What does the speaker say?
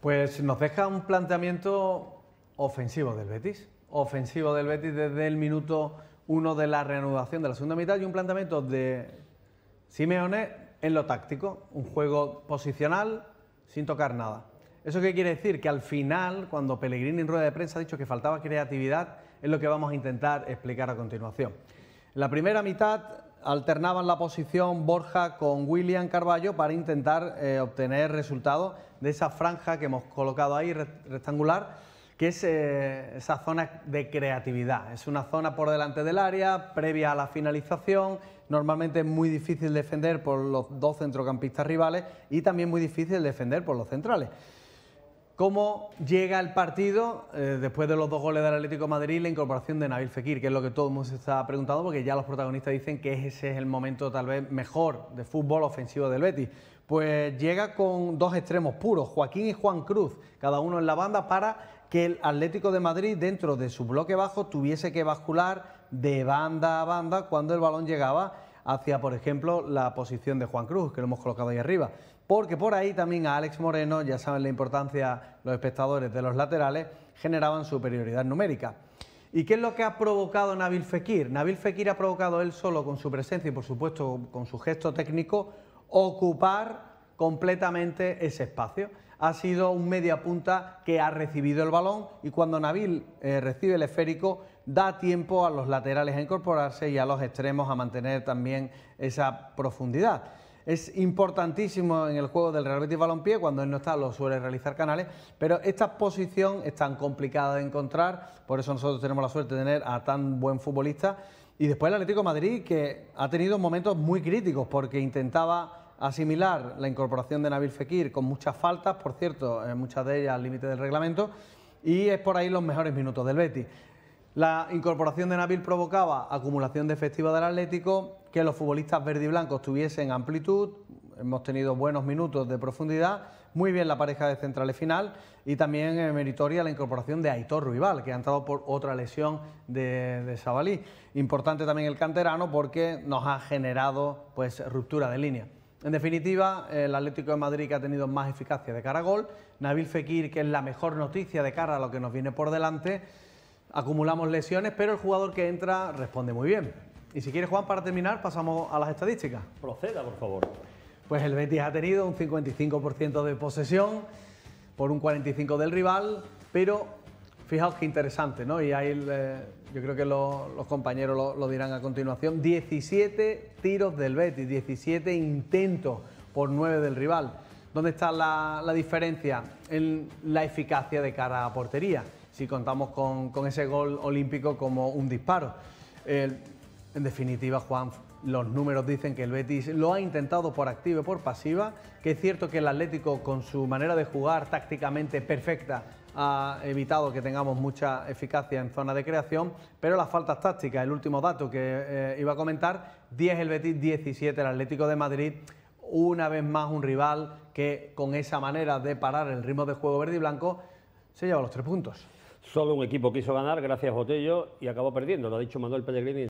Pues nos deja un planteamiento ofensivo del Betis. Ofensivo del Betis desde el minuto uno de la reanudación de la segunda mitad y un planteamiento de Simeone en lo táctico. Un juego posicional sin tocar nada. ¿Eso qué quiere decir? Que al final, cuando Pellegrini en rueda de prensa ha dicho que faltaba creatividad, es lo que vamos a intentar explicar a continuación. La primera mitad alternaban la posición Borja con William Carballo para intentar eh, obtener resultados de esa franja que hemos colocado ahí rectangular, que es eh, esa zona de creatividad. Es una zona por delante del área, previa a la finalización, normalmente es muy difícil defender por los dos centrocampistas rivales y también muy difícil defender por los centrales. ¿Cómo llega el partido eh, después de los dos goles del Atlético de Madrid la incorporación de Nabil Fekir? Que es lo que todo el mundo se está preguntando porque ya los protagonistas dicen que ese es el momento tal vez mejor de fútbol ofensivo del Betis. Pues llega con dos extremos puros, Joaquín y Juan Cruz, cada uno en la banda para que el Atlético de Madrid dentro de su bloque bajo tuviese que bascular de banda a banda cuando el balón llegaba hacia, por ejemplo, la posición de Juan Cruz, que lo hemos colocado ahí arriba porque por ahí también a Alex Moreno, ya saben la importancia los espectadores de los laterales, generaban superioridad numérica. ¿Y qué es lo que ha provocado Nabil Fekir? Nabil Fekir ha provocado él solo con su presencia y por supuesto con su gesto técnico ocupar completamente ese espacio. Ha sido un media punta que ha recibido el balón y cuando Nabil eh, recibe el esférico da tiempo a los laterales a incorporarse y a los extremos a mantener también esa profundidad es importantísimo en el juego del Real Betis Balompié, cuando él no está lo suele realizar Canales, pero esta posición es tan complicada de encontrar, por eso nosotros tenemos la suerte de tener a tan buen futbolista. Y después el Atlético Madrid, que ha tenido momentos muy críticos, porque intentaba asimilar la incorporación de Nabil Fekir con muchas faltas, por cierto, muchas de ellas al límite del reglamento, y es por ahí los mejores minutos del Betis. La incorporación de Nabil provocaba acumulación de efectiva del Atlético, que los futbolistas verde y blancos tuviesen amplitud, hemos tenido buenos minutos de profundidad, muy bien la pareja de centrales final y también eh, meritoria la incorporación de Aitor Ruibal, que ha entrado por otra lesión de, Sabalí. Importante también el canterano porque nos ha generado pues, ruptura de línea. En definitiva, el Atlético de Madrid que ha tenido más eficacia de cara a gol, Nabil Fekir que es la mejor noticia de cara a lo que nos viene por delante, acumulamos lesiones, pero el jugador que entra responde muy bien. Y si quieres, Juan, para terminar, pasamos a las estadísticas. Proceda, por favor. Pues el Betis ha tenido un 55% de posesión por un 45% del rival, pero fijaos qué interesante, ¿no? Y ahí eh, yo creo que los compañeros lo, dirán a continuación. 17 tiros del Betis, 17 intentos por 9 del rival. ¿Dónde está la, la diferencia? En la eficacia de cara a portería si contamos con, ese gol olímpico como un disparo. En definitiva, Juan, los números dicen que el Betis lo ha intentado por activa y por pasiva, que es cierto que el Atlético con su manera de jugar tácticamente perfecta ha evitado que tengamos mucha eficacia en zona de creación, pero las faltas tácticas, el último dato que eh, iba a comentar, 10 el Betis, 17 el Atlético de Madrid, una vez más un rival que con esa manera de parar el ritmo de juego verde y blanco se lleva los tres puntos. Solo un equipo quiso ganar, gracias Botello, y acabó perdiendo, lo ha dicho Manuel Pellegrini.